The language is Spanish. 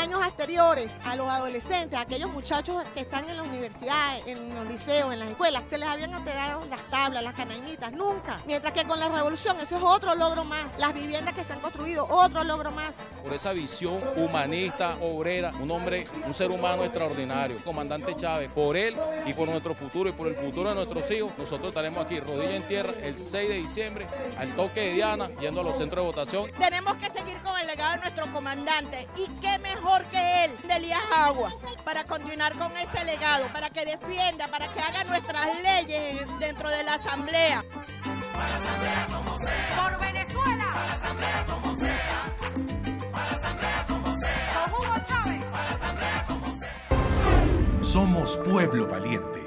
años anteriores a los adolescentes, a aquellos muchachos que están en la universidad, en los liceos, en las escuelas, se les habían entregado las tablas, las canaimitas, nunca. Mientras que con la revolución, eso es otro logro más. Las viviendas que se han construido, otro logro más. Por esa visión humanista, obrera, un hombre, un ser humano extraordinario, comandante Chávez, por él y por nuestro futuro y por el futuro de nuestros hijos, nosotros estaremos aquí rodilla en tierra el 6 de diciembre al toque de Diana, yendo a los centros de votación. Tenemos que seguir con el legado de nuestro comandante y qué mejor que él, de Elías Agua, para continuar con ese legado, para que defienda, para que haga nuestras leyes dentro de la Asamblea. Para la Asamblea como sea. Por Venezuela. Para la Asamblea como sea. Para la Asamblea como sea. Con Hugo Chávez. Para la Asamblea como sea. Somos pueblo valiente.